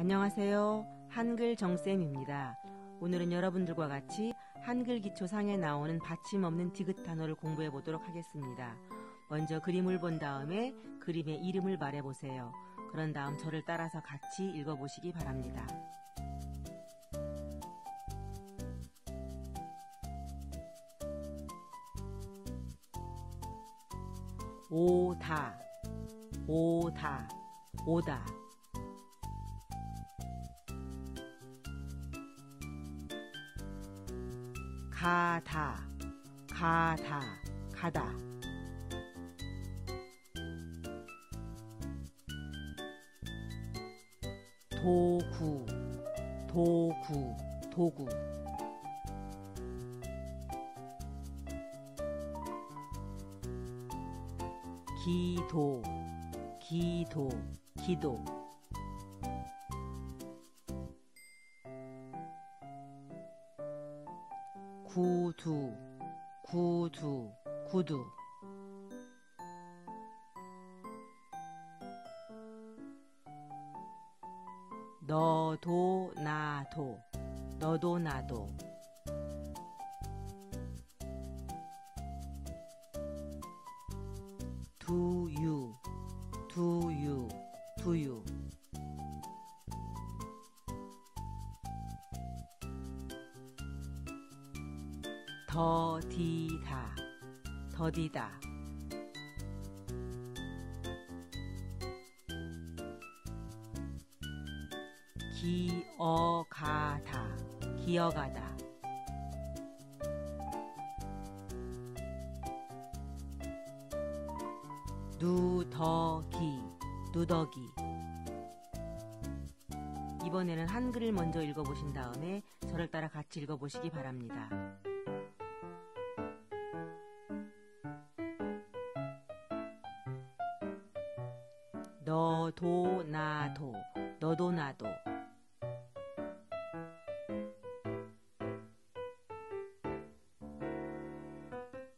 안녕하세요. 한글 정쌤입니다. 오늘은 여러분들과 같이 한글 기초상에 나오는 받침 없는 디귿 단어를 공부해 보도록 하겠습니다. 먼저 그림을 본 다음에 그림의 이름을 말해 보세요. 그런 다음 저를 따라서 같이 읽어 보시기 바랍니다. 오다, 오다, 오다. 가다, 가다, 가다. 도구, 도구, 도구. 기도, 기도, 기도. 구두, 구두, 구두. 너도 나도, 너도 나도. 두유, 더디다, 더디다. 기어가다, 기어가다. 누더기, 누더기. 이번에는 한글을 먼저 읽어보신 다음에 저를 따라 같이 읽어보시기 바랍니다. 너도 나도, 너도 나도.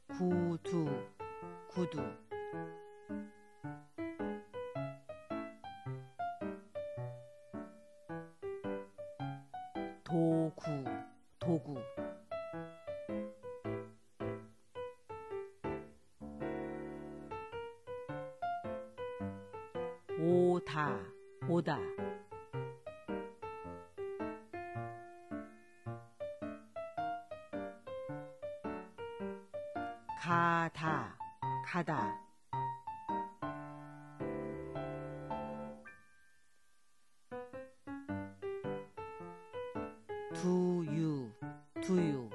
구두, 구두. 도구, 도구. 오다, 오다. 가다, 가다. 두유, 두유.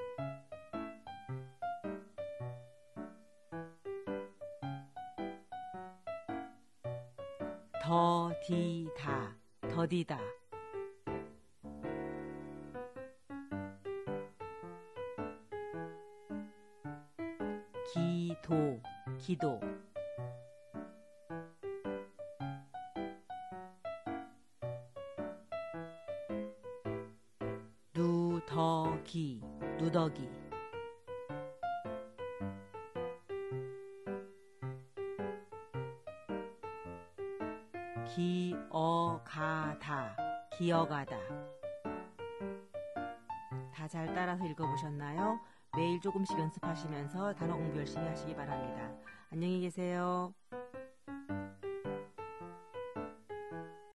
더디다, 더디다. 기도, 기도. 누더기, 누더기. 기어가다, 기어가다. 다 잘 따라서 읽어보셨나요? 매일 조금씩 연습하시면서 단어 공부 열심히 하시기 바랍니다. 안녕히 계세요.